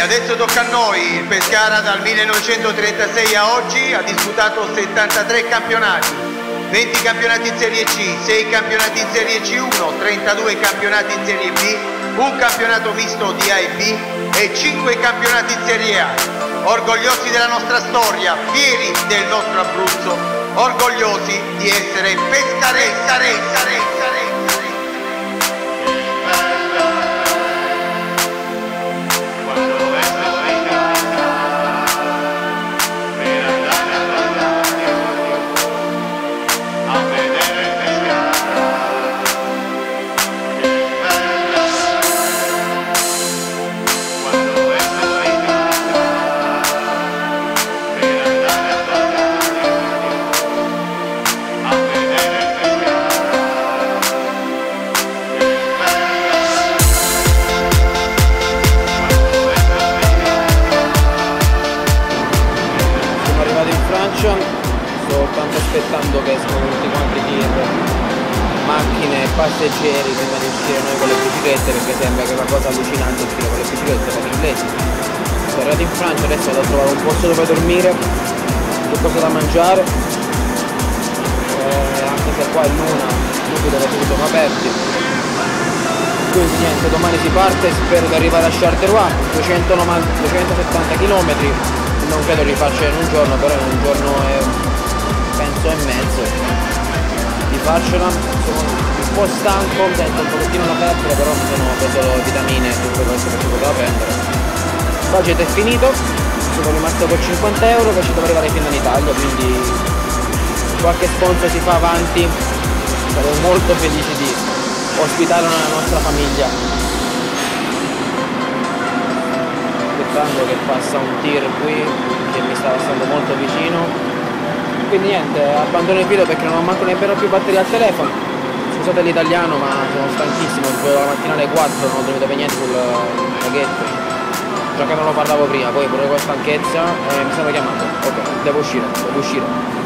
Adesso tocca a noi, il Pescara dal 1936 a oggi ha disputato 73 campionati, 20 campionati in Serie C, 6 campionati in Serie C1, 32 campionati in Serie B, un campionato misto di A e B e 5 campionati in Serie A. Orgogliosi della nostra storia, fieri del nostro Abruzzo, orgogliosi di essere pescaresi, pescaresi, pescaresi. Francia sto soltanto aspettando che escono tutti quanti tir. Macchine e passeggeri prima di uscire noi con le biciclette perché sembra che è una cosa allucinante uscire con le biciclette per gli inglesi sono arrivato in Francia adesso vado a trovare un posto dove dormire qualcosa da mangiare. Eh, anche se qua è luna subito perché sono aperti. Quindi niente domani si parte spero di arrivare a Charleroi 270 km non credo li faccia in un giorno, però in un giorno e penso e mezzo. Li farcela, sono un po' stanco, sento un pochettino la febbre, però mi sono preso vitamine e tutto questo che si poteva prendere. Il budget è finito, sono rimasto con 50 euro che ci devo arrivare fino in Italia, quindi qualche sponsor si fa avanti, sarò molto felice di ospitare una nostra famiglia aspettando che passa un tir qui che mi stava stando molto vicino. Quindi niente abbandono il video perché non ho manco nemmeno più batteria al telefono. Scusate l'italiano ma sono stanchissimo la mattina alle 4 non ho dormito per niente sul laghetto. Già che non lo parlavo prima poi pure con stanchezza eh, mi stanno chiamando ok devo uscire devo uscire.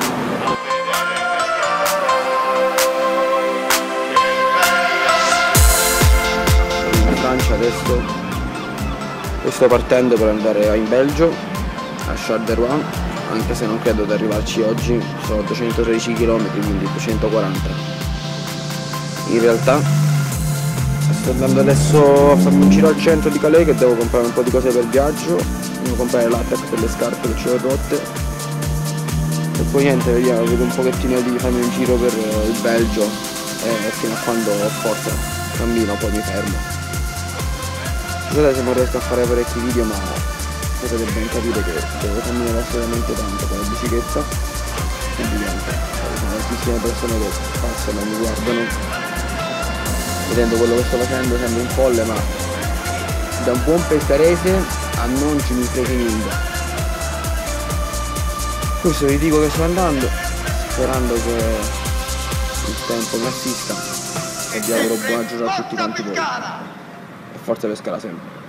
Adesso e sto partendo per andare in Belgio a Charleroi anche se non credo di arrivarci oggi sono 213 km quindi 240 in realtà sto andando adesso a farmi un giro al centro di Calais che devo comprare un po' di cose per viaggio. Devo comprare l'attack per le scarpe che ci ho rotte. E poi niente vediamo vedo un pochettino di farmi un giro per il Belgio e fino a quando ho forza cammino poi mi fermo Scusate se non riesco a fare parecchi video ma potete ben capire che devo camminare assolutamente tanto con la bicicletta. Niente, ci sono tantissime persone che passano e mi guardano vedendo quello che sto facendo sembra un folle ma da un buon pescarese a non ci mi frega niente. Questo vi dico che sto andando sperando che il tempo mi assista e vi auguro buona giornata a tutti quanti voi forza pescara sempre